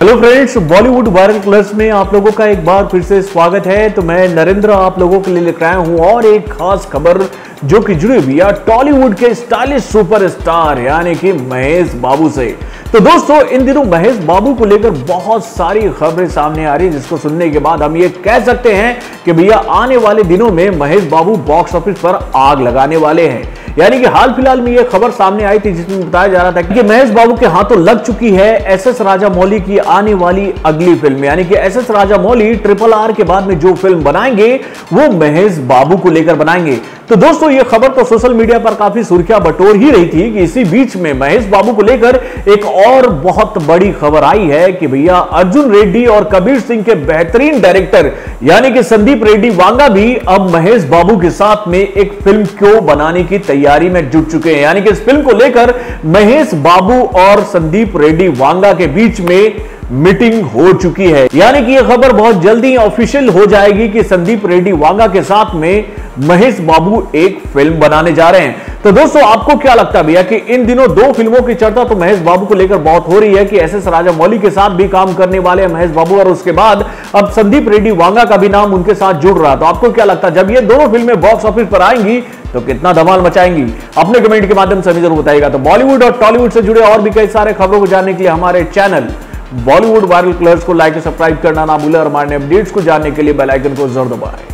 Hello friends Bollywood viral colours में आप लोगों का एक बार फिर से स्वागत है। तो मैं नरेंद्र आप लोगों के लिए लेकर आया हूँ और एक खास खबर जो कि जुड़ी हुई है। टॉलीवुड के स्टाइलिश सुपरस्टार यानी कि महेश बाबू से। तो दोस्तों, इन दिनों महेश बाबू को लेकर बहुत सारी खबरें सामने आ रही है, जिसको सुनने के बाद हम ये कह सकते हैं कि भैया, आने वाले दिनों में महेश बाबू बॉक्स ऑफ़िस पर आग लगाने वाले हैं। यानी कि हाल फ़िलहाल में यह खबर सामने आई थी, जिसमें बताया जा रहा था कि महेश बाबू के हाथों लग चुकी है एस एस राजा मौली की आने वाली अगली फ़िल्म। यानी कि S S Rajamouli triple R के बाद में जो फ़िल्म बनाएँगे, वो महेश बाबू को लेकर बनाएँगे। तो दोस्तों, ये खबर तो सोशल मीडिया पर काफ़ी सुर्खियाँ बटोर ही रही थी कि इसी बीच में महेश बाबू को लेकर एक और बहुत बड़ी खबर आई है कि भैया अर्जुन रेड्डी और कबीर सिंह के बेहतरीन डायरेक्टर यानी कि संदीप रेड्डी वांगा भी अब महेश बाबू के साथ में एक फ़िल्म क्यों बनाने की तैयारी में जुट चुके हैं। यानी कि इस फ़िल्म को लेकर महेश बाबू और संदीप रेड्डी वांगा के बीच में मीटिंग हो चुकी है। यानी कि यह खबर बहुत जल्दी ऑफिशियल हो जाएगी कि संदीप रेड्डी वांगा के साथ में महेश बाबू एक फ़िल्म बनाने जा रहे हैं। तो दोस्तों, आपको क्या लगता है भैया कि इन दिनों दो फ़िल्मों की चर्चा तो महेश बाबू को लेकर बहुत हो रही है कि एस एस राजा मौली के साथ भी काम करने वाले हैं महेश बाबू, और उसके बाद अब संदीप रेड्डी वांगा का भी नाम उनके साथ जुड़ रहा है। तो आपको क्या लगता है, जब ये दोनों फ़िल्में बॉक्स ऑफ़िस पर आएँगी तो कितना धमाल मचाएँगी? अपने कमेंट के माध्यम से ज़रूर बताएगा तो बॉलीवुड और टॉलीवुड से जुड़े और भी कई सारे खबरों को जानने के लिए हमारे चैनल बॉलीवुड वायरल कलर्स को लाइक सब्सक्राइब करना ना भूलें, और हमारे अपडेट्स को जानने के लिए बेलाइकन को ज़रूर दबाएँ।